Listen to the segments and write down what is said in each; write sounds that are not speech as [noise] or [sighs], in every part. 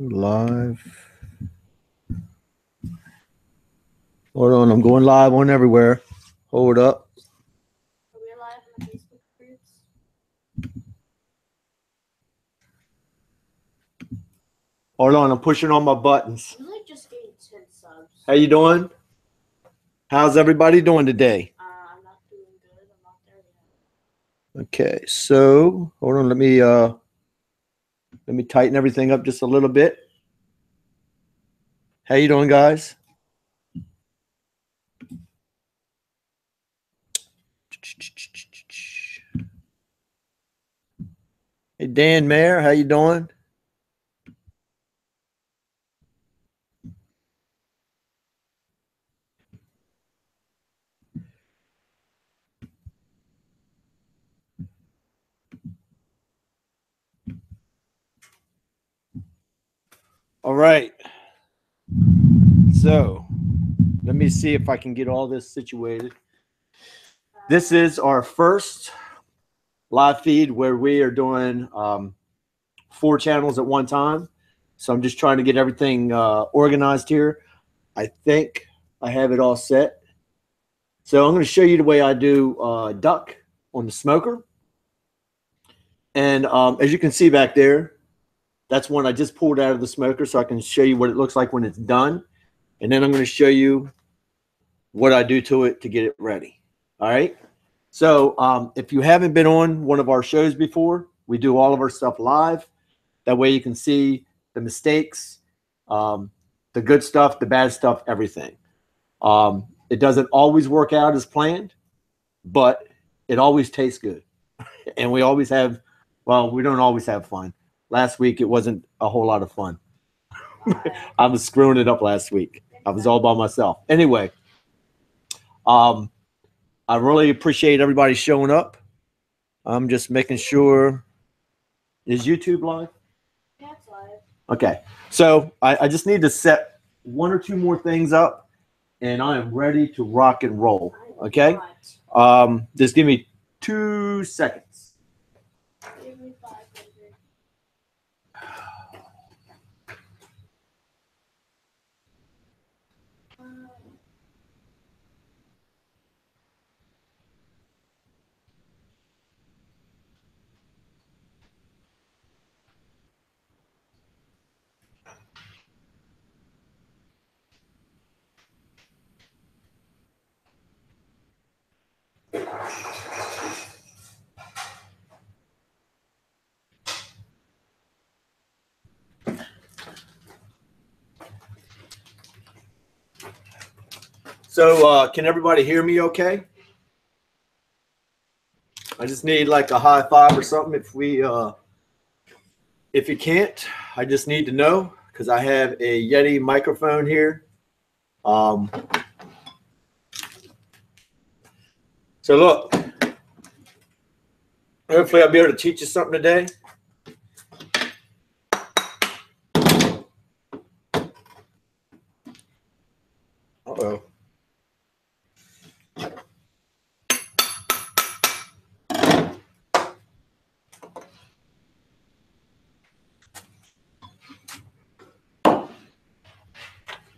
Live. Hold on, I'm going live on everywhere. Hold up. Are we live in the Facebook groups? Hold on, I'm pushing on my buttons. We like just getting 10 subs. How you doing? How's everybody doing today? Uh, I'm not doing good. I'm not there yet. Okay, so hold on, let me uh let me tighten everything up just a little bit. How you doing, guys? Hey Dan Mayer, how you doing? All right. So let me see if I can get all this situated. This is our first live feed where we are doing um, four channels at one time. So I'm just trying to get everything uh, organized here. I think I have it all set. So I'm going to show you the way I do uh, duck on the smoker. And um, as you can see back there, that's one I just pulled out of the smoker so I can show you what it looks like when it's done. And then I'm going to show you what I do to it to get it ready. All right. So um, if you haven't been on one of our shows before, we do all of our stuff live. That way you can see the mistakes, um, the good stuff, the bad stuff, everything. Um, it doesn't always work out as planned, but it always tastes good. [laughs] and we always have, well, we don't always have fun last week it wasn't a whole lot of fun. [laughs] I was screwing it up last week. I was all by myself. Anyway, um, I really appreciate everybody showing up. I'm just making sure. Is YouTube live? Yeah, it's live. Okay. So I, I just need to set one or two more things up and I am ready to rock and roll. Okay. Um, just give me two seconds. So, uh, can everybody hear me okay? I just need like a high five or something if we, uh, if you can't, I just need to know because I have a Yeti microphone here. Um, so look, hopefully I'll be able to teach you something today. Uh-oh.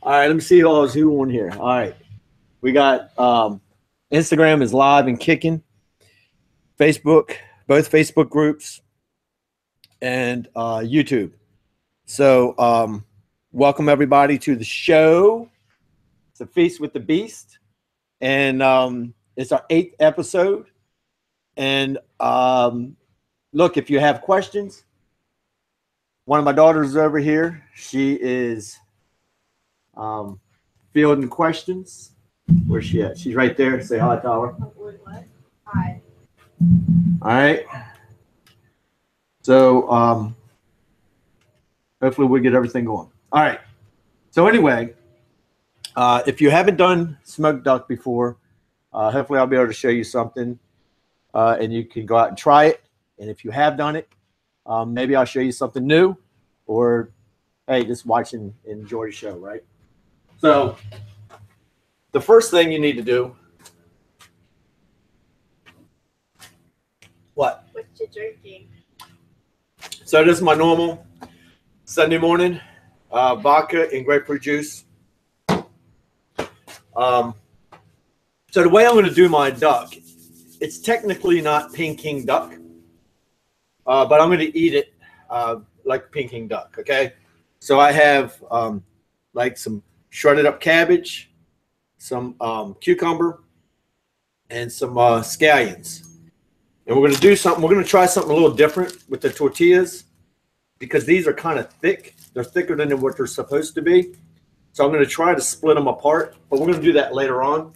All right, let me see all who on here. All right, we got um, Instagram is live and kicking. Facebook, both Facebook groups, and uh, YouTube. So, um, welcome everybody to the show. It's a feast with the beast, and um, it's our eighth episode. And um, look, if you have questions, one of my daughters is over here. She is um, fielding questions. Where's she at? She's right there. Say hi, Tyler. Hi. All right. So um, hopefully we get everything going. All right. So anyway, uh, if you haven't done smoke duck before, uh, hopefully I'll be able to show you something, uh, and you can go out and try it. And if you have done it, um, maybe I'll show you something new, or hey, just watch and enjoy the show, right? So the first thing you need to do. What? What you drinking? So this is my normal Sunday morning uh, vodka and grapefruit juice. Um, so the way I'm going to do my duck, it's technically not Peking duck, uh, but I'm going to eat it uh, like Peking duck. Okay, so I have um, like some shredded up cabbage, some um, cucumber, and some uh, scallions. And we're going to do something. We're going to try something a little different with the tortillas because these are kind of thick. They're thicker than what they're supposed to be. So I'm going to try to split them apart, but we're going to do that later on.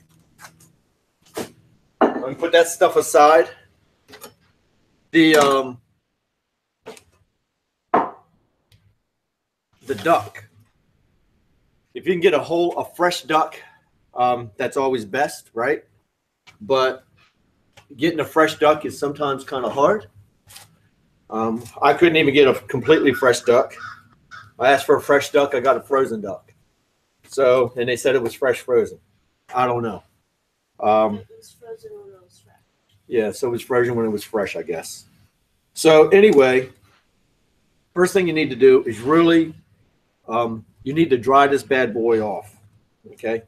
To put that stuff aside. The um, the duck. If you can get a whole a fresh duck, um, that's always best, right? But getting a fresh duck is sometimes kind of hard. Um, I couldn't even get a completely fresh duck. I asked for a fresh duck. I got a frozen duck. So, and they said it was fresh frozen. I don't know. Um, It was frozen when it was fresh. yeah, so it was frozen when it was fresh, I guess. So anyway, first thing you need to do is really, um, you need to dry this bad boy off. Okay.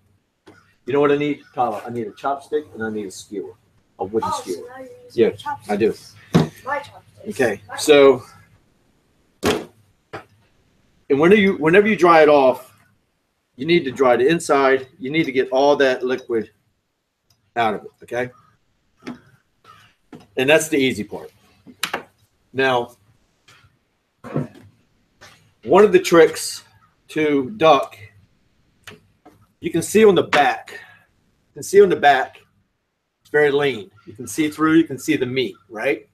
You know what I need, Tyler? I need a chopstick and I need a skewer, a wooden Oh, skewer. now Yeah, chopsticks. I do. Okay, so and whenever you whenever you dry it off, you need to dry the inside. You need to get all that liquid out of it. Okay, and that's the easy part. Now, one of the tricks to duck, you can see on the back. You can see on the back. It's very lean. You can see through. You can see the meat, right?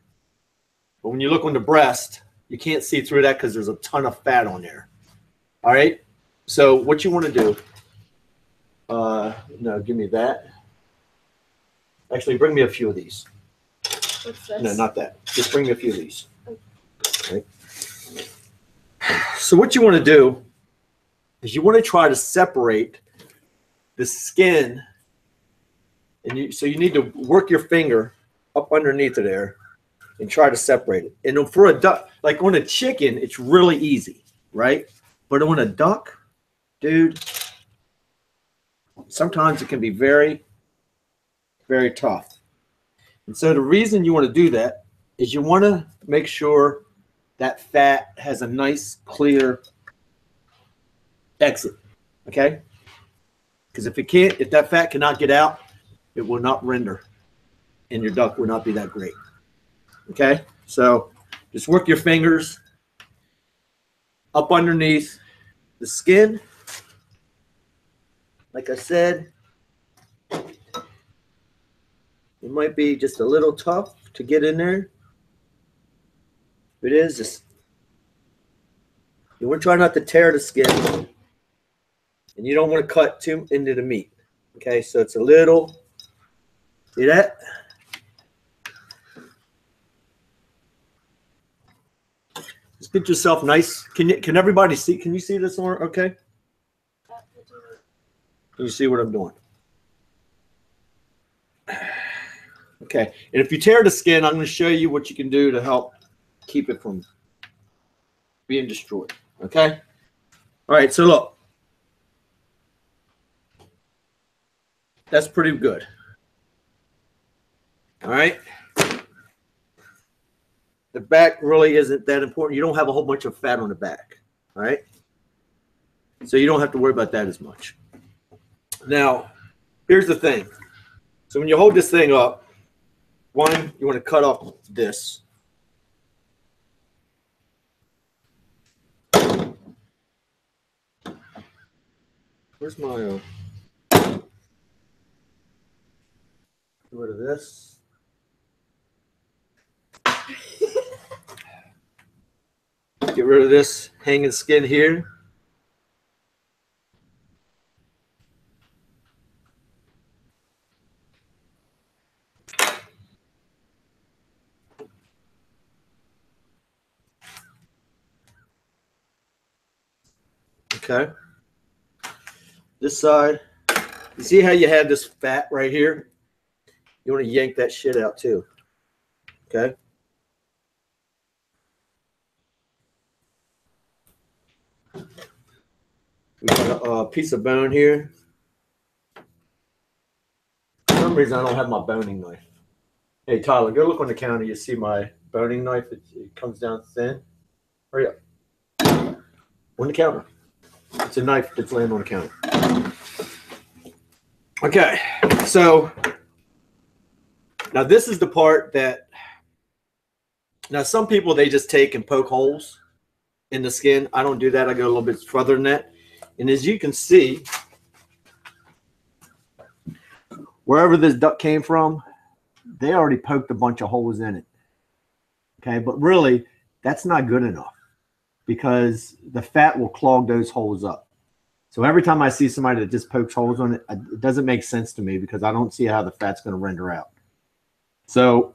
But when you look on the breast, you can't see through that because there's a ton of fat on there. All right. So what you want to do? Uh, no, give me that. Actually, bring me a few of these. What's this? No, not that. Just bring me a few of these. Okay. So what you want to do is you want to try to separate the skin, and you so you need to work your finger up underneath of there and try to separate it. And for a duck, like on a chicken, it's really easy, right? But on a duck, dude, sometimes it can be very, very tough. And so the reason you want to do that is you want to make sure that fat has a nice, clear exit. Okay? Because if it can't, if that fat cannot get out, it will not render, and your duck will not be that great. Okay? So just work your fingers up underneath the skin. Like I said, it might be just a little tough to get in there. If it is, just you want to try not to tear the skin, and you don't want to cut too into the meat. Okay, so it's a little. See that? Just get yourself nice. Can you? Can everybody see? Can you see this one? Okay. Can you see what I'm doing? [sighs] Okay, and if you tear the skin, I'm going to show you what you can do to help keep it from being destroyed. Okay? All right, so look. That's pretty good. All right? The back really isn't that important. You don't have a whole bunch of fat on the back. All right? So you don't have to worry about that as much. Now, here's the thing. So when you hold this thing up, one, you want to cut off this. Where's my, uh, rid of this. Get rid of this hanging skin here. Okay. This side, you see how you have this fat right here? You want to yank that shit out too. Okay. We got a, a piece of bone here. For some reason, I don't have my boning knife. Hey, Tyler, go look on the counter. You see my boning knife? It, it comes down thin. Hurry up. On the counter. It's a knife that's laying on the counter. Okay, so now this is the part that now some people they just take and poke holes in the skin. I don't do that. I go a little bit further than that. And as you can see, wherever this duck came from, they already poked a bunch of holes in it. Okay, but really, that's not good enough because the fat will clog those holes up. So every time I see somebody that just pokes holes on it, it doesn't make sense to me because I don't see how the fat's going to render out. So,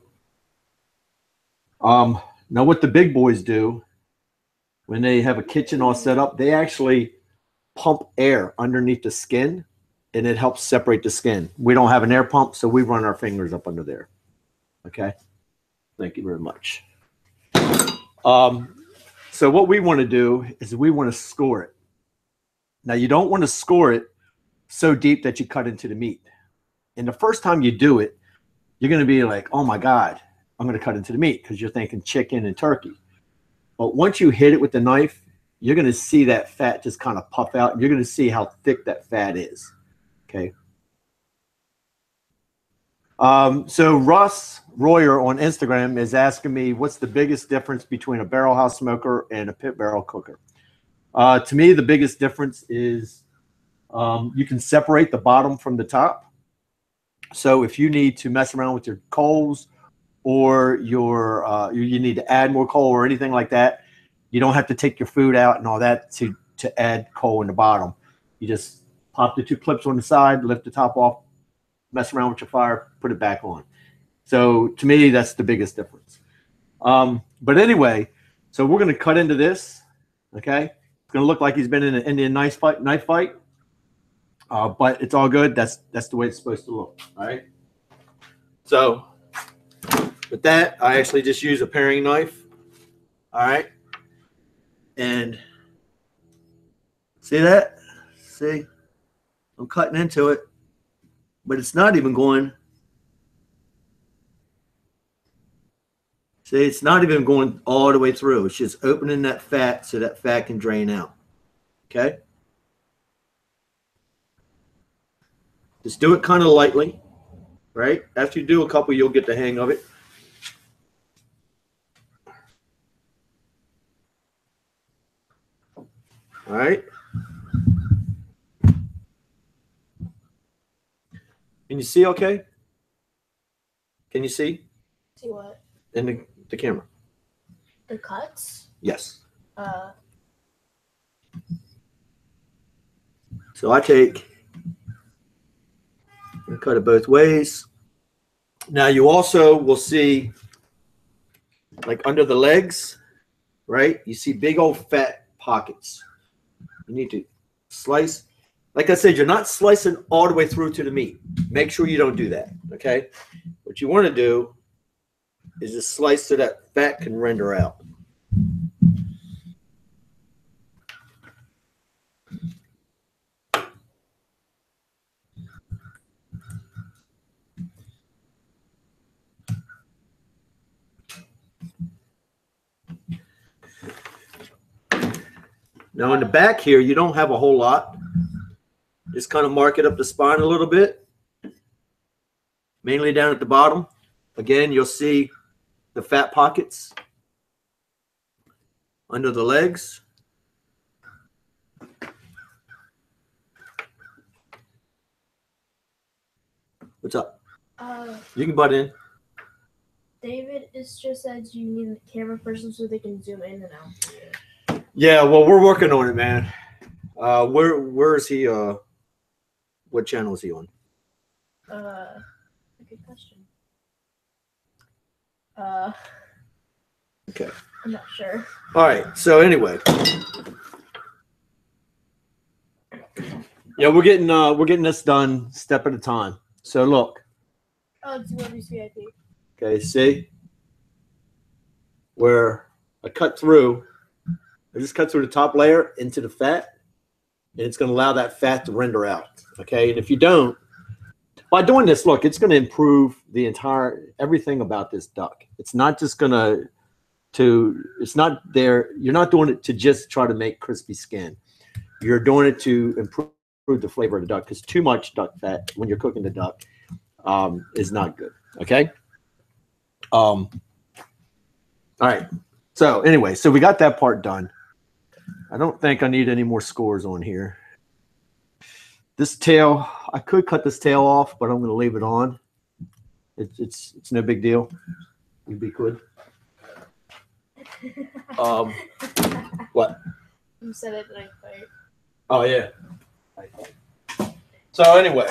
um, now what the big boys do when they have a kitchen all set up, they actually pump air underneath the skin and it helps separate the skin. We don't have an air pump, so we run our fingers up under there. Okay. Thank you very much. Um, so what we want to do is we want to score it. Now you don't want to score it so deep that you cut into the meat. And the first time you do it, you're going to be like, "Oh my god, I'm going to cut into the meat" because you're thinking chicken and turkey. But once you hit it with the knife, you're going to see that fat just kind of puff out. You're going to see how thick that fat is. Okay. Um, so Russ Royer on Instagram is asking me what's the biggest difference between a barrel house smoker and a pit barrel cooker. Uh, to me, the biggest difference is um, you can separate the bottom from the top. So if you need to mess around with your coals or your uh, you, need to add more coal or anything like that, you don't have to take your food out and all that to to add coal in the bottom. You just pop the two clips on the side, lift the top off, mess around with your fire, put it back on. So to me, that's the biggest difference. Um, but anyway, so we're going to cut into this. Okay, it's going to look like he's been in an Indian knife fight. Knife fight. Uh, but it's all good. That's that's the way it's supposed to look. All right. So with that, I actually just use a paring knife. All right. And see that? See? I'm cutting into it, but it's not even going. See, it's not even going all the way through. It's just opening that fat so that fat can drain out. Okay? Just do it kind of lightly, right? After you do a couple, you'll get the hang of it. All right. Can you see okay? Can you see See what? in the, the camera? The cuts? Yes. Uh, So I take cut it both ways. Now you also will see like under the legs, right? You see big old fat pockets. You need to slice. Like I said, you're not slicing all the way through to the meat. Make sure you don't do that. Okay. What you want to do is just slice so that fat can render out. Now in the back here, you don't have a whole lot. Just kind of mark it up the spine a little bit. Mainly down at the bottom. Again, you'll see the fat pockets under the legs. What's up? uh, You can butt in. David it's just said you need the camera person so they can zoom in and out. Yeah, well, we're working on it, man. Uh, where where is he? Uh, what channel is he on? Uh, good question. Uh, Okay. I'm not sure. All right. So anyway, yeah, we're getting uh we're getting this done step at a time. So look, Oh, it's Webby's VIP. okay, see where I cut through. I just cut through the top layer into the fat. and it's going to allow that fat to render out. Okay, and if you don't, by doing this, look, it's going to improve the entire everything about this duck. It's not just going to to it's not there. You're not doing it to just try to make crispy skin. You're doing it to improve the flavor of the duck because too much duck fat when you're cooking the duck um, is not good. Okay. Um. All right. So anyway, so we got that part done. I don't think I need any more scores on here. This tail, I could cut this tail off, but I'm going to leave it on. It's it's it's no big deal. You'd be good. [laughs] Um, what? You said it like fight. Oh yeah. So anyway,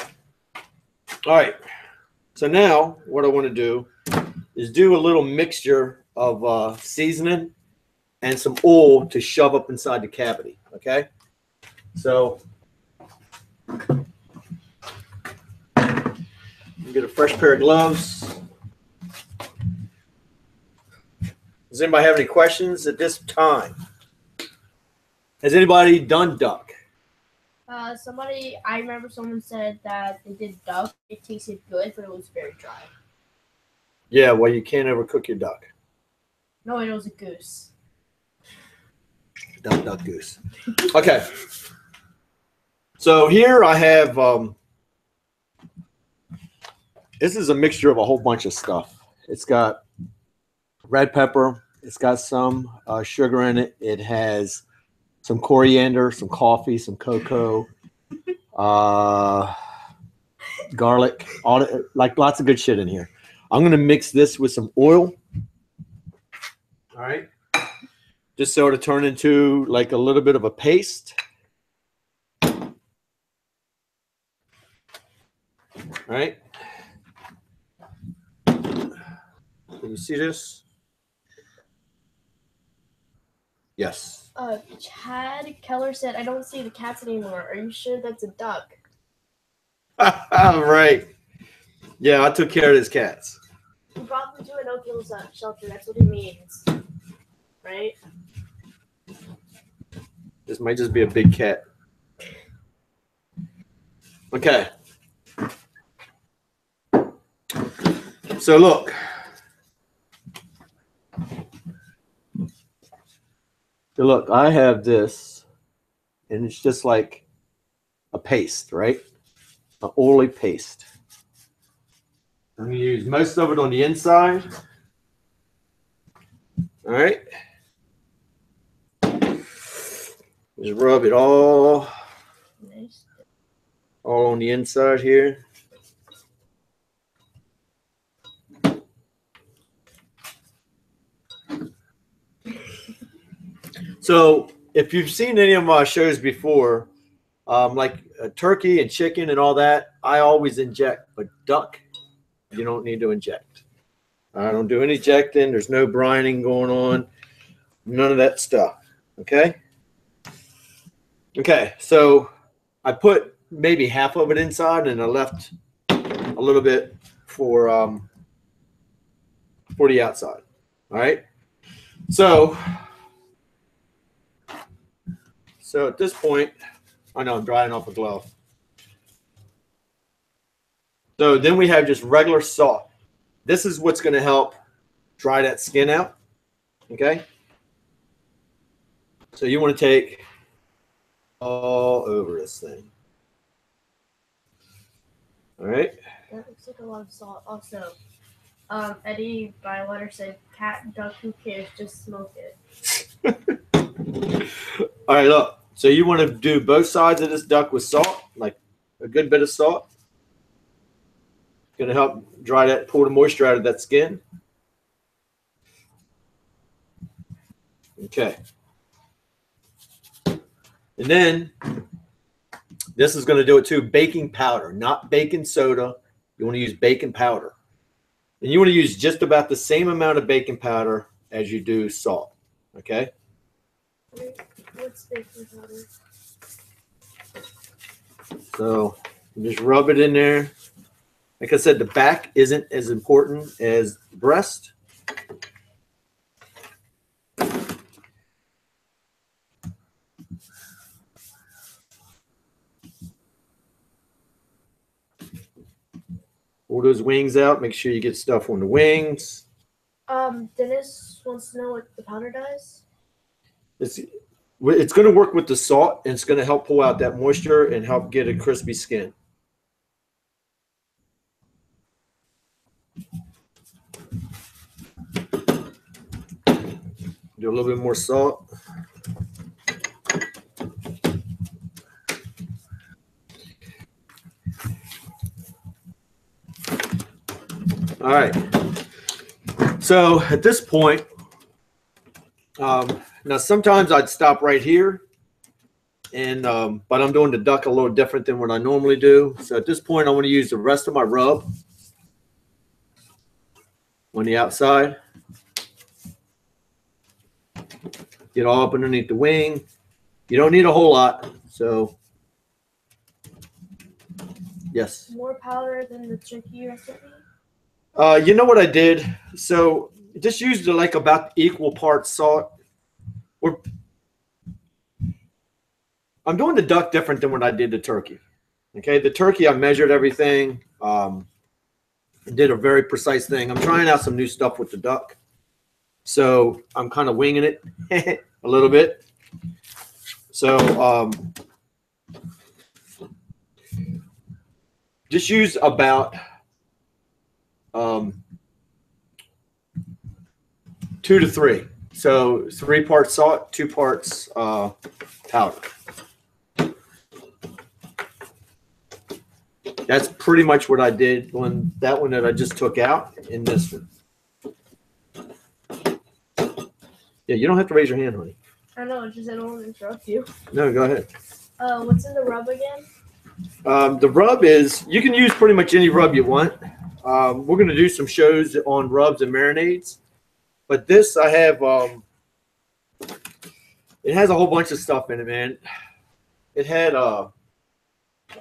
all right. So now what I want to do is do a little mixture of uh, seasoning and some oil to shove up inside the cavity. Okay. So get a fresh pair of gloves. Does anybody have any questions at this time? Has anybody done duck? Uh, somebody, I remember someone said that they did duck. It tasted good, but it was very dry. Yeah, well, you can't overcook your duck. No, it was a goose. Duck, duck, goose. Okay. So here I have, um, this is a mixture of a whole bunch of stuff. It's got red pepper. It's got some uh, sugar in it. It has some coriander, some coffee, some cocoa, uh, garlic, all the, like lots of good shit in here. I'm gonna mix this with some oil. All right, just so to turn into like a little bit of a paste. All right. Can you see this? Yes. Uh, Chad Keller said, I don't see the cats anymore. Are you sure that's a duck? [laughs] All right. Yeah, I took care of his cats. He brought them to an uh, shelter. That's what he means. Right? This might just be a big cat. Okay. So look. Look, I have this, and it's just like a paste, right? An oily paste. I'm gonna use most of it on the inside. All right. Just rub it all Nice. all on the inside here. So, if you've seen any of my shows before, um, like uh, turkey and chicken and all that, I always inject, but duck, you don't need to inject. I don't do any injecting. There's no brining going on, none of that stuff. Okay. Okay, so I put maybe half of it inside, and I left a little bit for um, for the outside. All right. So, so at this point, I know I'm drying off a glove. So then we have just regular salt. This is what's going to help dry that skin out. Okay. So you want to take all over this thing. All right. That looks like a lot of salt. Also, um, Eddie Bywater said, "Cat, duck, who cares? Just smoke it." [laughs] All right, look. So you want to do both sides of this duck with salt, like a good bit of salt. Going to help dry that, pull the moisture out of that skin. Okay. And then this is going to do it too. Baking powder, not baking soda. You want to use baking powder. And you want to use just about the same amount of baking powder as you do salt. Okay. What's baking powder? So just rub it in there. Like I said, the back isn't as important as the breast. Pull those wings out. Make sure you get stuff on the wings. Um, Dennis wants to know what the powder does. It's it's going to work with the salt and it's going to help pull out that moisture and help get a crispy skin. Do a little bit more salt. All right. So at this point, um, now sometimes I'd stop right here, and um, but I'm doing the duck a little different than what I normally do. So at this point, I want to use the rest of my rub on the outside. Get all up underneath the wing. You don't need a whole lot, so yes. More powder than the turkey recipe. Uh, you know what I did? So just used like about equal parts salt. Or I'm doing the duck different than what I did the turkey. Okay, the turkey I measured everything. Um, did a very precise thing. I'm trying out some new stuff with the duck, so I'm kind of winging it [laughs] a little bit. So um, just use about um, two to three. So three parts salt, two parts uh, powder. That's pretty much what I did on that one that I just took out in this one. Yeah, you don't have to raise your hand, honey. I know, it's just I don't want to interrupt you. No, go ahead. Uh, what's in the rub again? Um, the rub is you can use pretty much any rub you want. Um, we're going to do some shows on rubs and marinades, but this I have. Um, it has a whole bunch of stuff in it, man. It had uh,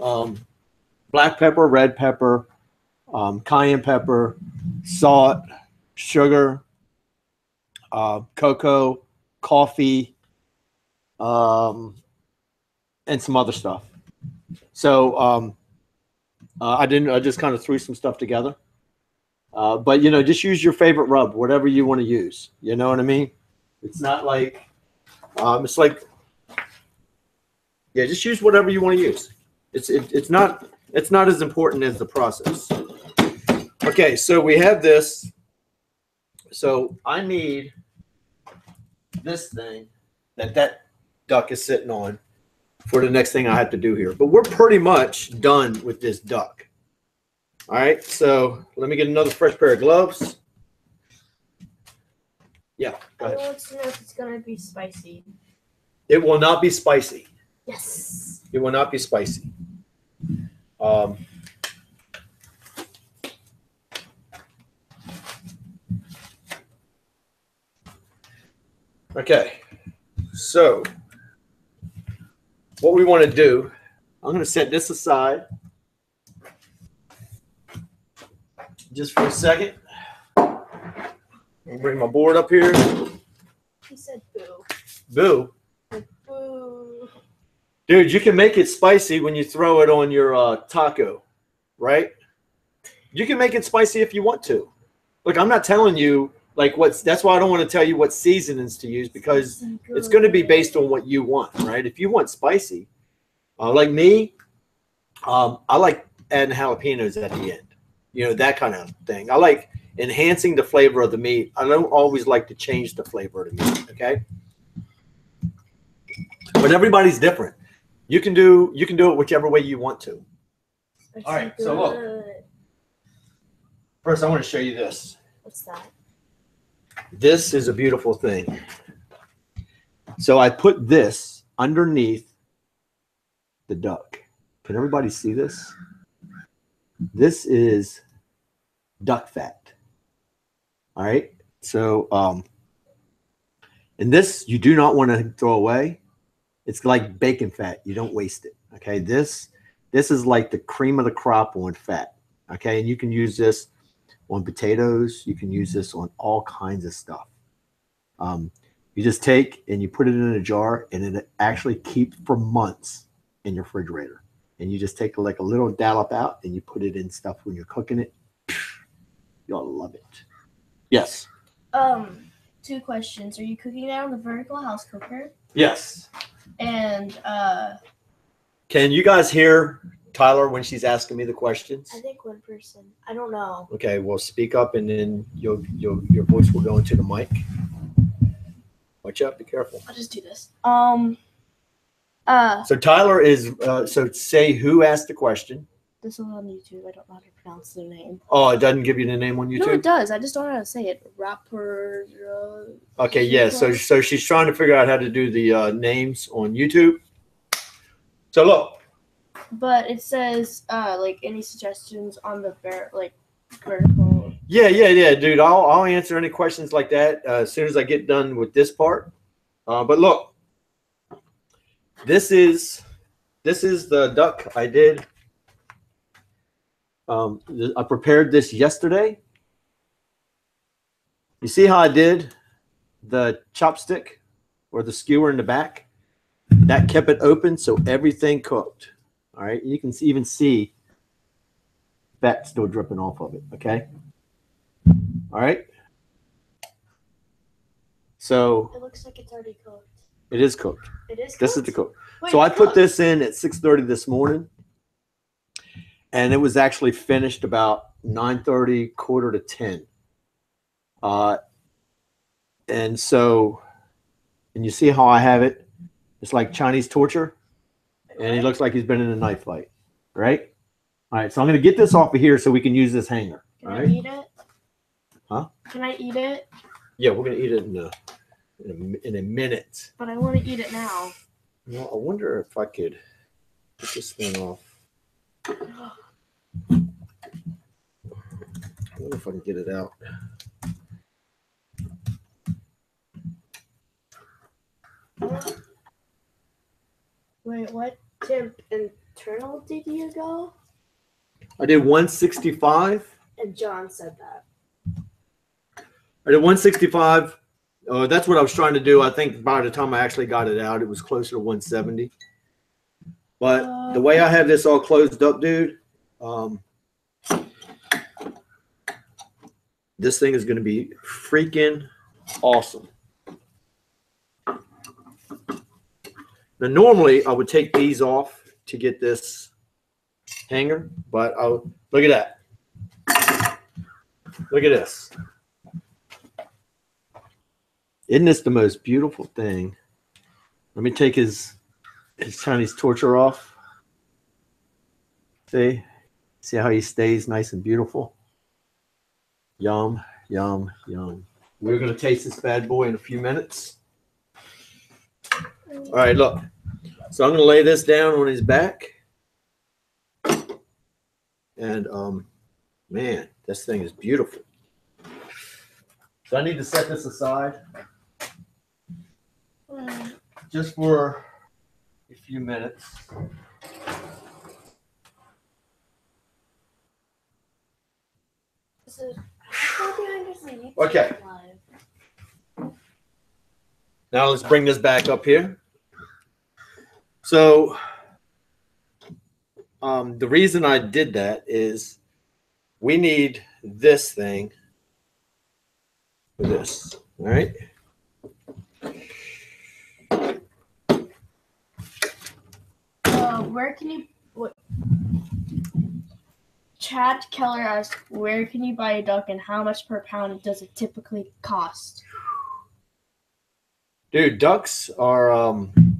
um, black pepper, red pepper, um, cayenne pepper, salt, sugar, uh, cocoa, coffee, um, and some other stuff. So um, uh, I didn't. I just kind of threw some stuff together. Uh, but you know, just use your favorite rub, whatever you want to use. You know what I mean? It's not like um, it's like yeah, just use whatever you want to use. It's it, it's not it's not as important as the process. Okay, so we have this. So I need this thing that that duck is sitting on for the next thing I have to do here. But we're pretty much done with this duck. All right, so let me get another fresh pair of gloves. Yeah, go I want to know if it's gonna be spicy. It will not be spicy. Yes. It will not be spicy. Um, okay, so what we want to do, I'm going to set this aside just for a second. I'll bring my board up here. He said boo. Boo. Boo. Dude, you can make it spicy when you throw it on your uh, taco, right? You can make it spicy if you want to. Look, I'm not telling you like what's. That's why I don't want to tell you what seasonings to use because it's going to be based on what you want, right? If you want spicy, uh, like me, um, I like adding jalapenos at the end. You know that kind of thing. I like enhancing the flavor of the meat. I don't always like to change the flavor of the meat. Okay, but everybody's different. You can do you can do it whichever way you want to. It's All right, so look. First, I want to show you this. What's that? This is a beautiful thing. So I put this underneath the duck. Can everybody see this? This is duck fat. All right. So, um, and this you do not want to throw away. It's like bacon fat. You don't waste it. Okay. This, this is like the cream of the crop on fat. Okay. And you can use this on potatoes. You can use this on all kinds of stuff. Um, you just take and you put it in a jar, and it actually keeps for months in your refrigerator. And you just take like a little dollop out, and you put it in stuff when you're cooking it. Y'all love it. Yes. Um, two questions. Are you cooking that on the vertical house cooker? Yes. And uh, Can you guys hear Tyler when she's asking me the questions? I think one person. I don't know. Okay, well, speak up and then you'll, you'll, your voice will go into the mic. Watch out, be careful. I'll just do this. Um, uh, So Tyler is, uh, so say who asked the question. this is on YouTube. I don't know how to pronounce the name. Oh, it doesn't give you the name on YouTube. No, it does. I just don't know how to say it. Rapper. Uh, Okay, yeah, so, so she's trying to figure out how to do the, uh, names on YouTube. So look, but it says uh, like any suggestions on the ver- like vertical. Yeah, yeah, yeah, dude. I'll I'll answer any questions like that uh, as soon as I get done with this part. Uh, but look, this is this is the duck I did. Um, I prepared this yesterday. You see how I did the chopstick or the skewer in the back? That kept it open so everything cooked. All right, you can even see fat still dripping off of it. Okay. All right. So It looks like it's already cooked. it is cooked. It is. This is the cook. Wait, So I put cooked. this in at 6:30 this morning, and it was actually finished about 9:30, quarter to 10. Uh, and so, and you see how I have it? It's like Chinese torture, and he looks like he's been in a knife fight, right? All right. So I'm going to get this off of here so we can use this hanger. Can All I eat it? Huh? Can I eat it? Yeah, we're going to eat it in a in a, in a minute. But I want to eat it now. Well, I wonder if I could get this thing off. I wonder if I can get it out. Wait, what temp internal did you go? I did 165. And John said that. I did 165. Uh, that's what I was trying to do. I think by the time I actually got it out, it was closer to 170. But the way I have this all closed up, dude, um, this thing is going to be freaking awesome. Now, normally I would take these off to get this hanger, but I'll look at that. Look at this. Isn't this the most beautiful thing? Let me take his his Chinese torture off. See? See how he stays nice and beautiful? Yum, yum, yum. We're gonna taste this bad boy in a few minutes. All right, look. So I'm gonna lay this down on his back. And um man, this thing is beautiful. So I need to set this aside just for a few minutes. This is, how behind us a YouTube Okay. Now let's bring this back up here. So um, the reason I did that is we need this thing for this. All right. Uh, where can you what? Chad Keller asked, "Where can you buy a duck, and how much per pound does it typically cost?" Dude, ducks are um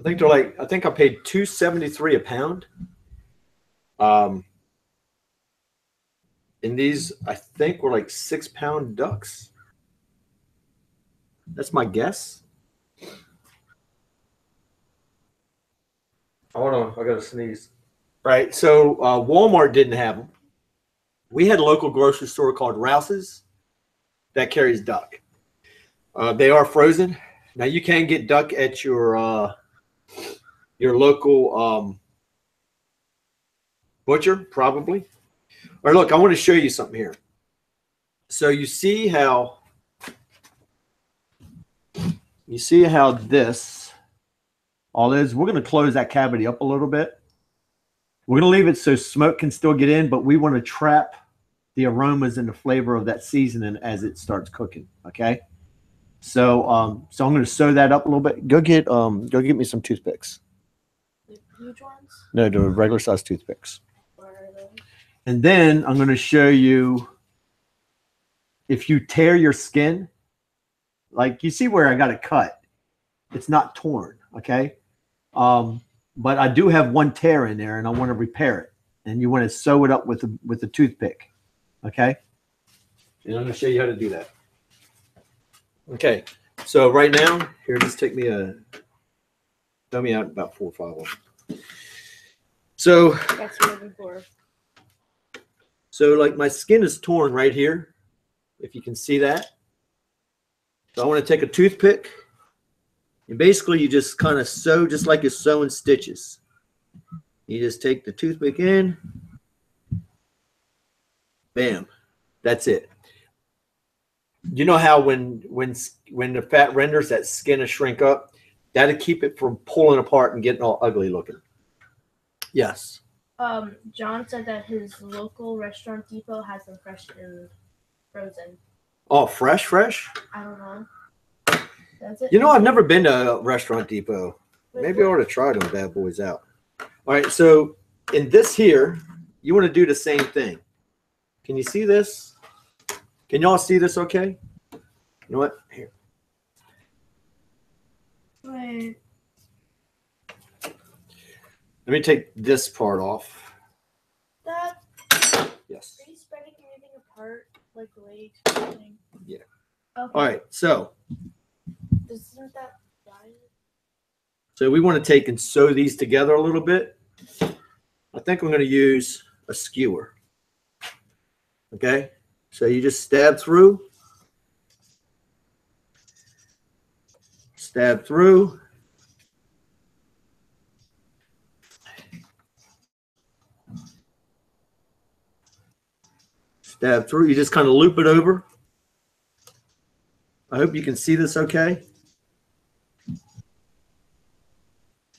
I think they're like I think I paid 273 a pound. Um and these I think were like six pound ducks. That's my guess. Hold on, I gotta sneeze. Right, so uh, Walmart didn't have them. We had a local grocery store called Rouse's that carries duck. Uh, they are frozen. Now you can get duck at your uh, your local um, butcher, probably. Or look, I want to show you something here. So you see how you see how this all is. We're going to close that cavity up a little bit. We're gonna leave it so smoke can still get in, but we want to trap the aromas and the flavor of that seasoning as it starts cooking. Okay. So um, so I'm gonna sew that up a little bit. Go get um go get me some toothpicks. The huge ones. No, the regular size toothpicks. And then I'm going to show you if you tear your skin, like you see where I got it cut, it's not torn. Okay. Um, but I do have one tear in there and I want to repair it. And you want to sew it up with a, with a toothpick. Okay. And I'm going to show you how to do that. Okay. So right now, here, just take me a, tell me out about four or five of them. So that's moving forward. So like my skin is torn right here, if you can see that. So I want to take a toothpick and basically you just kind of sew just like you're sewing stitches. You just take the toothpick in, bam, that's it. You know how when when when the fat renders that skin will shrink up, that'll keep it from pulling apart and getting all ugly looking. Yes. Um, John said that his local restaurant depot has them fresh and frozen. Oh, fresh, fresh. I don't know. That's it. You know, I've never been to a restaurant depot. Wait, Maybe I ought to try them bad boys out. All right, so in this here, you want to do the same thing. Can you see this? Can y'all see this okay? You know what? Here. Wait. Let me take this part off. That Yes. are you spreading anything apart like legs or something? Yeah. Okay. All right, so Isn't that right? so we want to take and sew these together a little bit. I think I'm going to use a skewer. Okay, so you just stab through, stab through. Stab through. You just kind of loop it over. I hope you can see this okay.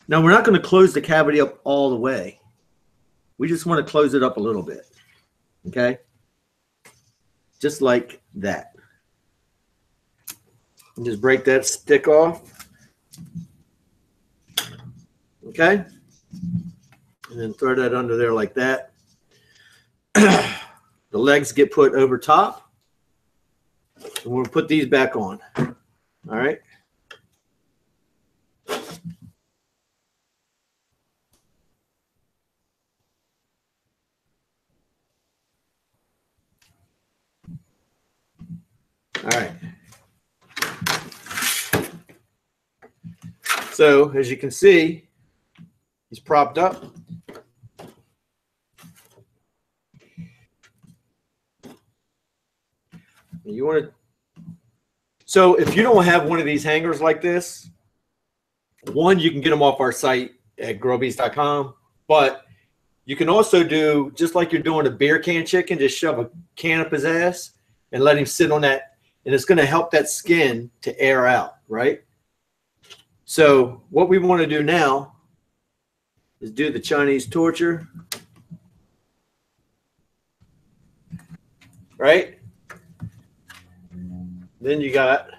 Now we're not going to close the cavity up all the way. We just want to close it up a little bit. Okay. Just like that. And just break that stick off. Okay. And then throw that under there like that. [clears throat] the legs get put over top. And we'll put these back on. All right. All right. So as you can see, he's propped up. You want to. So if you don't have one of these hangers like this, one you can get them off our site at grillbeast.com, but you can also do just like you're doing a beer can chicken, just shove a can up his ass and let him sit on that and it's going to help that skin to air out, right? So what we want to do now is do the Chinese torture, right? Then you got,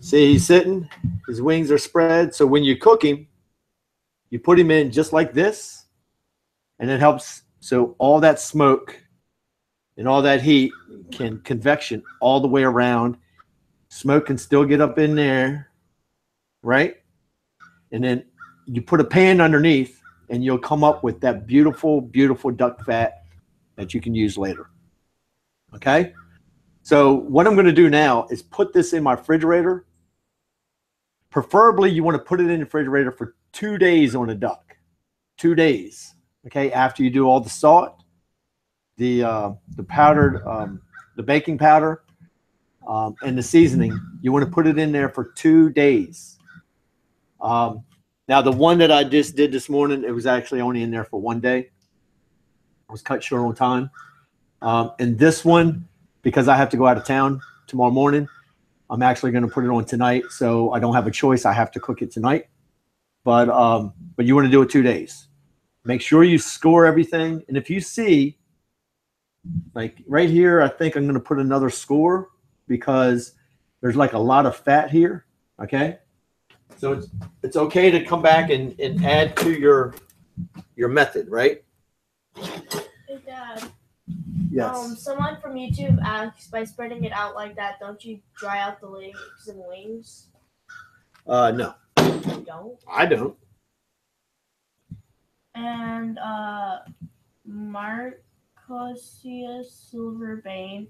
see he's sitting, his wings are spread. So when you cook him, you put him in just like this, and it helps. So all that smoke and all that heat can convection all the way around. Smoke can still get up in there, right? And then you put a pan underneath, and you'll come up with that beautiful, beautiful duck fat that you can use later. Okay? So, what I'm going to do now is put this in my refrigerator. Preferably, you want to put it in the refrigerator for two days on a duck. Two days. Okay? After you do all the salt, the uh, the powdered um, the baking powder um, and the seasoning. You want to put it in there for two days. Um, now the one that I just did this morning, it was actually only in there for one day. I was cut short on time. Um, and this one, because I have to go out of town tomorrow morning, I'm actually going to put it on tonight. So I don't have a choice. I have to cook it tonight. but um, but you want to do it two days. Make sure you score everything, and if you see, like right here, I think I'm going to put another score because there's like a lot of fat here. Okay, so it's it's okay to come back and, and add to your your method, right? Hey, Dad. Yes. Um, someone from YouTube asked, by spreading it out like that, don't you dry out the legs and wings? Uh, no, You don't. I don't. And uh, Marcosius Silverbane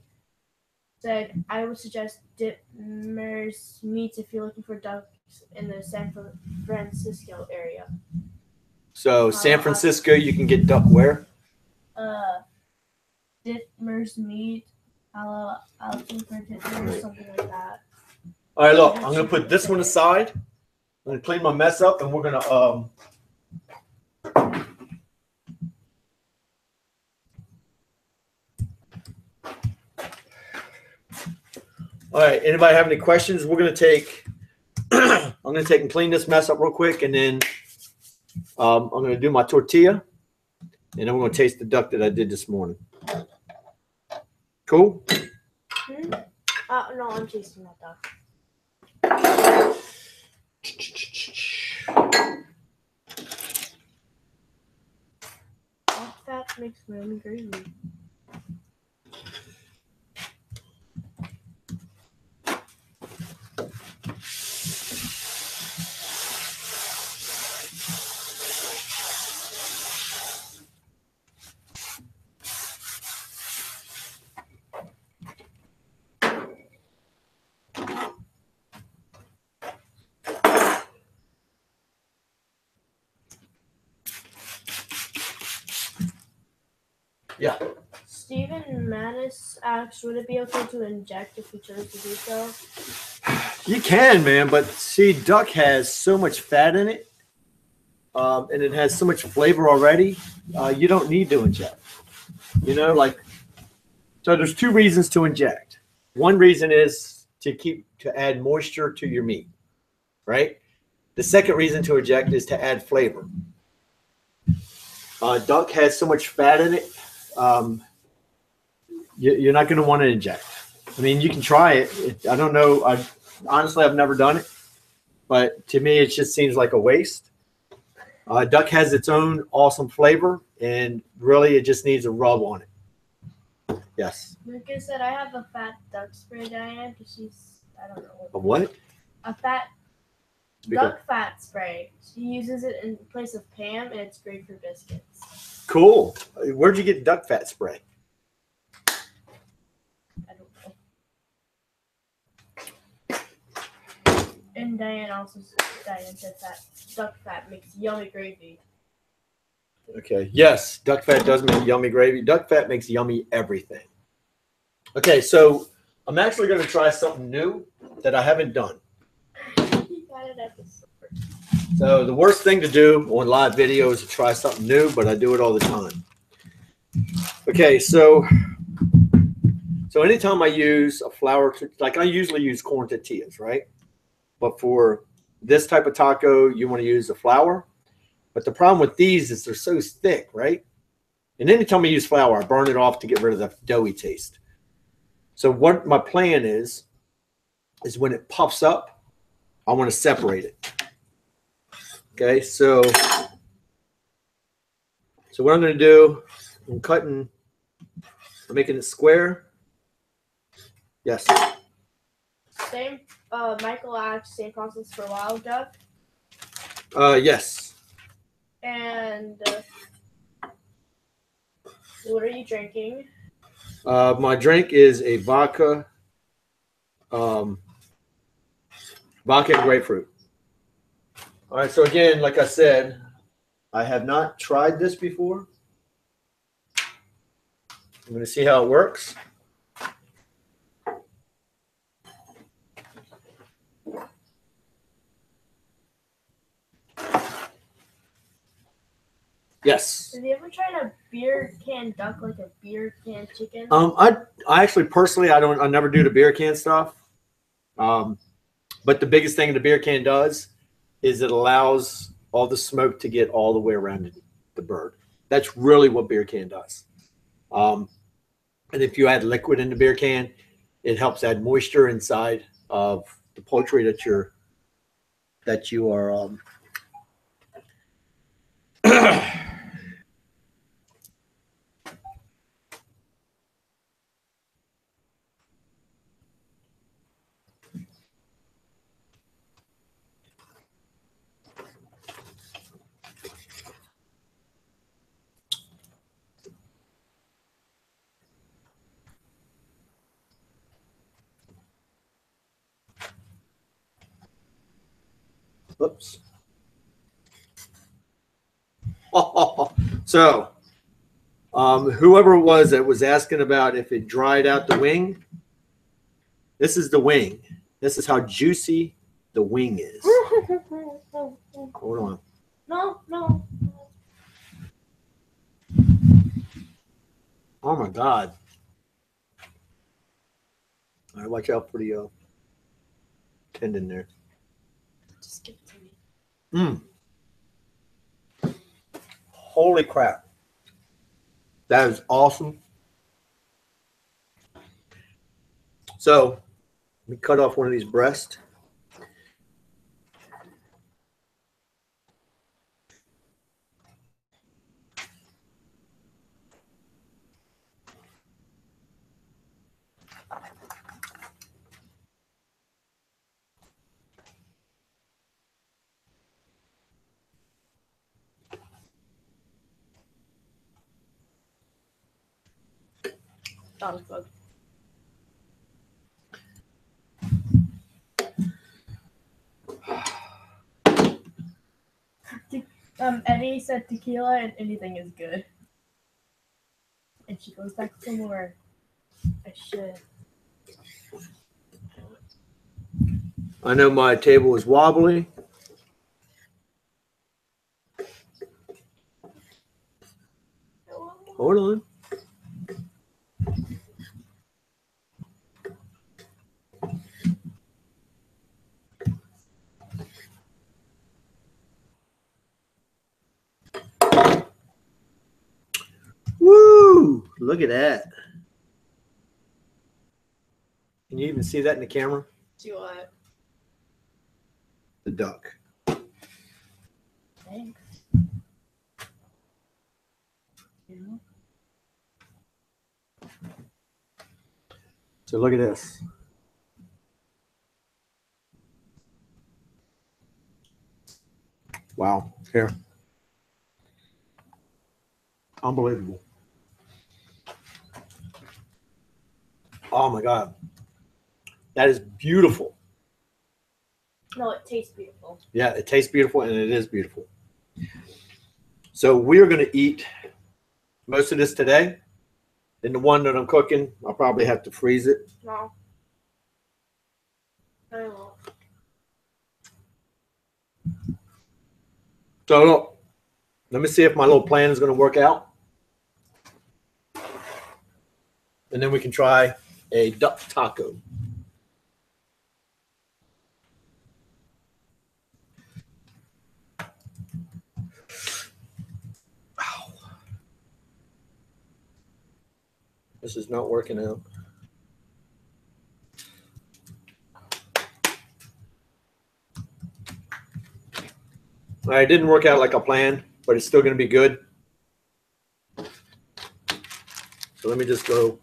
said, I would suggest Dittmer's meats if you're looking for ducks in the San Francisco area. So San Francisco, you can get duck where? Uh, Dittmer's meat, I'll, I'll think for Dittmer, something like that. All right, look, I'm gonna put this one aside. I'm gonna clean my mess up, and we're gonna um. All right. Anybody have any questions? We're gonna take. [clears throat] I'm gonna take and clean this mess up real quick, and then um, I'm gonna do my tortilla, and we're gonna taste the duck that I did this morning. Cool. Hmm? Uh, no, I'm tasting that duck. That makes really gravy. Yeah. Stephen asks, would it be okay to inject if we chose to do so? You can, man, but see, duck has so much fat in it, um, and it has so much flavor already. Uh, you don't need to inject. You know, like so. There's two reasons to inject. One reason is to keep to add moisture to your meat, right? The second reason to inject is to add flavor. Uh, duck has so much fat in it. Um, you're not going to want to inject. I mean, you can try it. I don't know. I honestly, I've never done it, but to me, it just seems like a waste. Uh, duck has its own awesome flavor, and really, it just needs a rub on it. Yes. Lucas said, I have a fat duck spray, Diane, because she's, I don't know A what. what? A fat duck fat spray. She uses it in place of Pam, and it's great for biscuits. Cool. Where'd you get duck fat spray? I don't know. And Diane also Diane said that duck fat makes yummy gravy. Okay. Yes, duck fat does make yummy gravy. Duck fat makes yummy everything. Okay, so I'm actually going to try something new that I haven't done. he got it at the store. So the worst thing to do on live video is to try something new, but I do it all the time. Okay, so so anytime I use a flour, to- like I usually use corn tortillas, right? But for this type of taco, you want to use a flour. But the problem with these is they're so thick, right? And anytime I use flour, I burn it off to get rid of the doughy taste. So what my plan is, is when it puffs up, I want to separate it. Okay, so so what I'm going to do, I'm cutting, I'm making it square. Yes. Same uh Michael asks same process for wild duck. Uh, yes. And uh, what are you drinking? Uh, my drink is a vodka, um, vodka and grapefruit. All right. So again, like I said, I have not tried this before. I'm going to see how it works. Yes. Have you ever tried a beer can duck like a beer can chicken? Um, I I actually personally I don't I never do the beer can stuff. Um, but the biggest thing the beer can does is it allows all the smoke to get all the way around the, bird. That's really what beer can does. Um, and if you add liquid in the beer can, it helps add moisture inside of the poultry that you're that you are um, Oops. [laughs] so, um, whoever it was that was asking about if it dried out the wing, this is the wing. This is how juicy the wing is. [laughs] Hold on. no, no. Oh my God. All right, watch out for the uh, tendon there. Just give it to me. Mm. Holy crap. That is awesome. So, let me cut off one of these breasts. That was good. Um, Eddie said tequila and anything is good. And she goes back for more. I should. I know my table is wobbly. Hold on. Look at that. Can you even see that in the camera? See what? The duck. Thanks. You know? So look at this. Wow. Here. Unbelievable. Oh my God. That is beautiful. No, it tastes beautiful. Yeah, it tastes beautiful and it is beautiful. So we are going to eat most of this today. And the one that I'm cooking, I'll probably have to freeze it. No. I won't. So look, let me see if my little plan is going to work out. And then we can try a duck taco. Ow. This is not working out. All right, it didn't work out like I planned, but it's still going to be good. So let me just go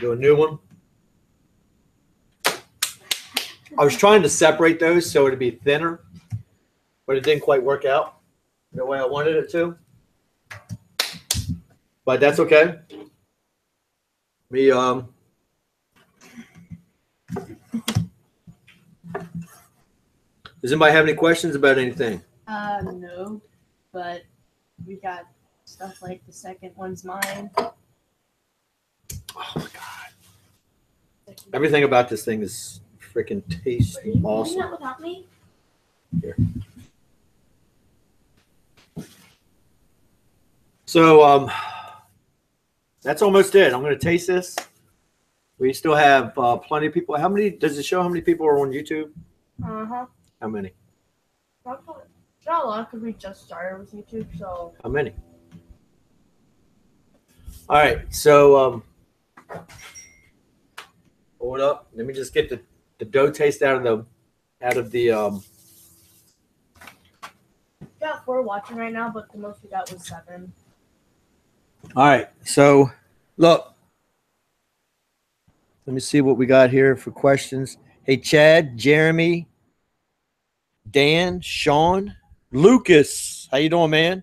do a new one. I was trying to separate those so it'd be thinner, but it didn't quite work out the way I wanted it to. But that's okay. Me, um, does anybody have any questions about anything? Uh, no. But we got stuff like the second one's mine. Oh. Everything about this thing is freaking tasty awesome. that without me? So um that's almost it. I'm gonna taste this. We still have uh, plenty of people. How many does it show how many people are on YouTube? Uh huh. How many? Not a lot because we just started with YouTube, so How many? All right, so um, hold up. Let me just get the, the dough taste out of the out of the um. got four watching right now, but the most we got was seven. All right, so look. Let me see what we got here for questions. Hey, Chad, Jeremy, Dan, Sean, Lucas, how you doing, man?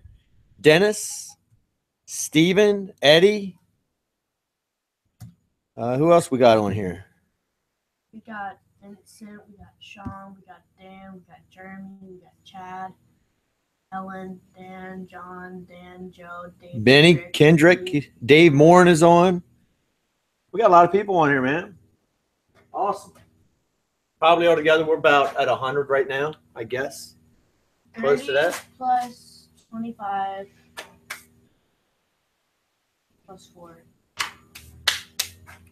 Dennis, Steven, Eddie. Uh, who else we got on here? We got Vincent, we got Sean, we got Dan, we got Jeremy, we got Chad, Ellen, Dan, John, Dan, Joe, Dave, Benny, Rick, Kendrick, Steve. Dave Morin is on. We got a lot of people on here, man. Awesome. Probably all together, we're about at hundred right now, I guess. Close to that? Plus 25 plus 4.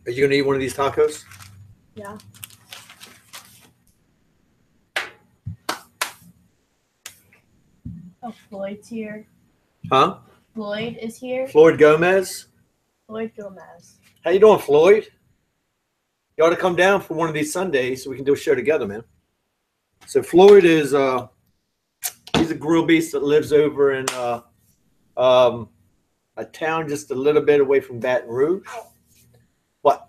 Are you gonna eat one of these tacos? Yeah. Oh, Floyd's here. Huh? Floyd is here. Floyd Gomez. Floyd Gomez. How you doing, Floyd? You ought to come down for one of these Sundays so we can do a show together, man. So Floyd is uh he's a grill beast that lives over in uh um a town just a little bit away from Baton Rouge. What?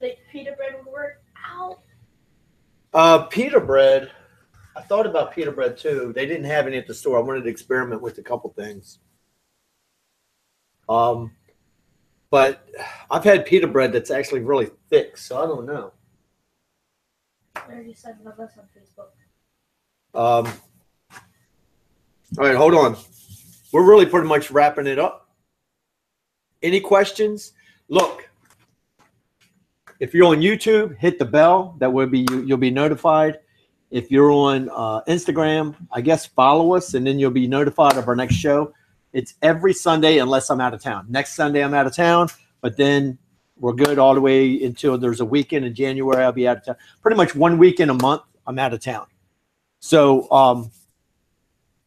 The pita bread would work. out. Uh pita bread. I thought about pita bread too. They didn't have any at the store. I wanted to experiment with a couple things. Um but I've had pita bread that's actually really thick, so I don't know. I already said love us on Facebook. Um, all right, hold on. We're really pretty much wrapping it up. Any questions? Look, if you're on YouTube, hit the bell. That will be you, you'll be notified. If you're on uh, Instagram, I guess follow us, and then you'll be notified of our next show. It's every Sunday unless I'm out of town. Next Sunday I'm out of town, but then we're good all the way until there's a weekend in January. I'll be out of town. Pretty much one weekend a month. I'm out of town. So um,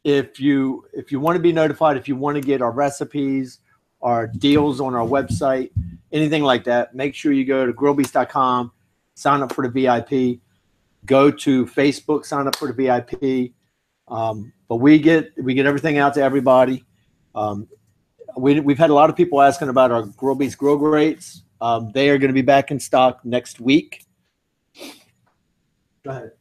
if you if you want to be notified, if you want to get our recipes, our deals on our website, anything like that, make sure you go to grillbeast.com, sign up for the VIP, go to Facebook, sign up for the VIP. Um, but we get we get everything out to everybody. Um, we, we've had a lot of people asking about our Grill Beast Grill Grates. Um, they are going to be back in stock next week. Go ahead.